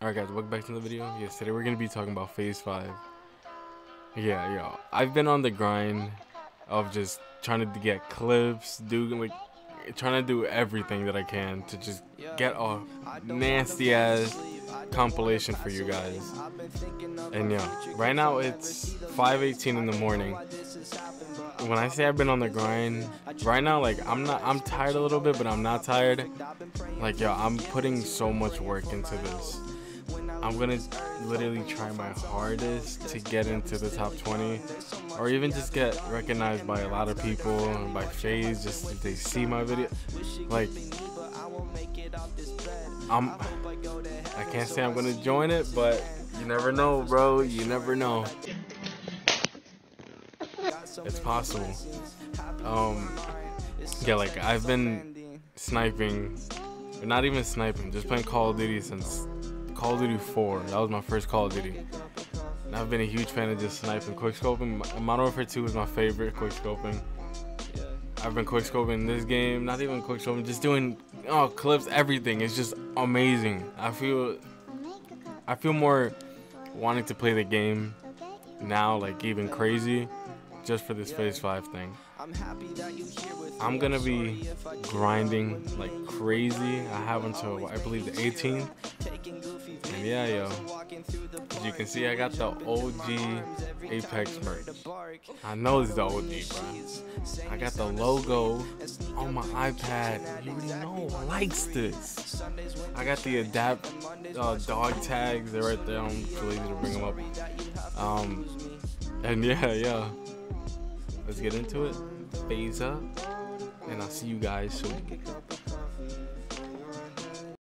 Alright guys, welcome back to the video. Yes, today we're gonna be talking about FaZe five. Yeah, yo. I've been on the grind of just trying to get clips, do like trying to do everything that I can to just get a nasty ass compilation for you guys. And yo, right now it's 5:18 in the morning. When I say I've been on the grind, right now like I'm not I'm tired a little bit, but I'm not tired. Like yo, I'm putting so much work into this. I'm gonna literally try my hardest to get into the top 20 or even just get recognized by a lot of people by FaZe just if they see my video. Like I'm I can't say I'm gonna join it but you never know bro you never know. It's possible. Um yeah like I've been sniping not even sniping just playing Call of Duty since Call of Duty 4. That was my first Call of Duty. And I've been a huge fan of just sniping, quickscoping. Modern Warfare 2 is my favorite quickscoping. I've been quickscoping this game, not even quickscoping, just doing oh clips, everything. It's just amazing. I feel I feel more wanting to play the game now, like even crazy, just for this FaZe five thing. I'm gonna be grinding like crazy. I have until I believe the 18th. And yeah, yo. As you can see, I got the OG Apex merch. I know it's the OG, bro. I got the logo on my iPad. You already know I likes this. I got the adapt uh, dog tags. They're right there. I'm too lazy to bring them up. Um, and yeah, yeah. Let's get into it. FaZe up. And I'll see you guys soon.